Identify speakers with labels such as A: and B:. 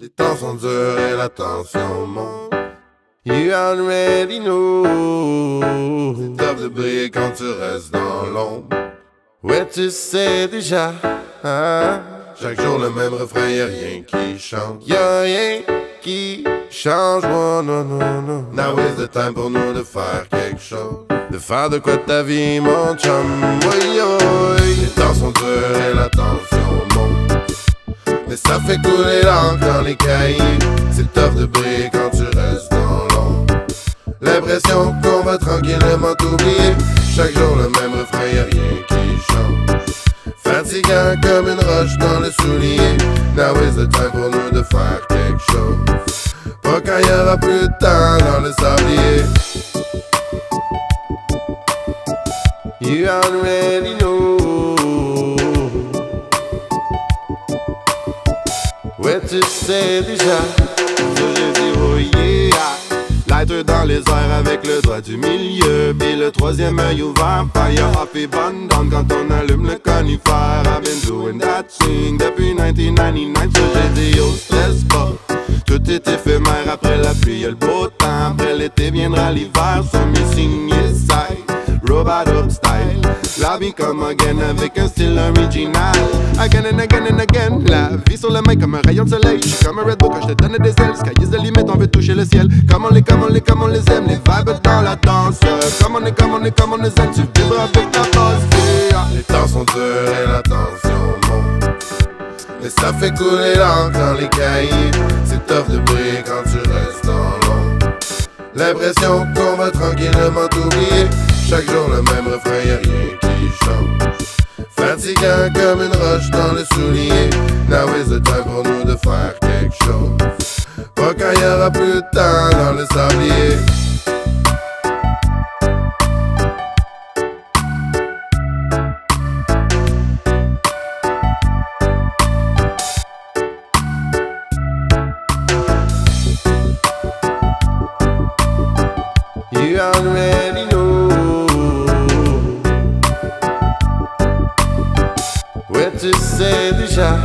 A: Les temps sont durs et la tension monte. You already know. C'est tough de briller quand tu restes dans l'ombre. Ouais, tu sais déjà. hein, Chaque jour le même refrain, y'a rien qui change. Y'a rien qui change. Oh, non, non, non. Now is the time pour nous de faire quelque chose. De faire de quoi ta vie, mon chum. Les temps sont durs et la tension. Mais ça fait couler l'encre les cahiers. C'est tough de briller quand tu restes dans l'ombre. L'impression qu'on va tranquillement t'oublier. Chaque jour le même refrain, y'a rien qui change. Fatigant comme une roche dans le soulier. Now is the time pour nous de faire quelque chose. Pas quand y aura plus de temps dans le sablier. You already know. Ouais, tu sais déjà.
B: Ça, j'ai dit oh yeah. Lighter dans les airs avec le doigt du milieu. Puis le troisième œil ouvert Fire et bonne down. Quand on allume le conifère I've been doing that thing. Depuis 1999 Ça j'ai dit yo stress pas Tout est éphémère après la pluie le beau temps. Après l'été viendra l'hiver signes side Robot up La vie comme again avec un style original Again and again and again La vie sur le mic comme un rayon de soleil comme un Red Bull quand j'te donne des ailes Sky is the limit, on veut toucher le ciel Comme on les, comme les, comme les aime Les vibes dans la danse Comme on est, comme on est, comme on les aime Tu vibres avec ta yeah.
A: Les temps sont durs et la tension monte. Mais ça fait couler l'encre dans les cahiers. C'est tough de briller quand tu restes dans l'ombre. L'impression qu'on va tranquillement t'oublier. Chaque jour le même refrain, qui change. Fatigant comme une roche dans le soulier. Now is the time pour nous de faire quelque chose. Pas quand y aura plus de temps dans le sablier. You already know. Ouais, tu sais déjà.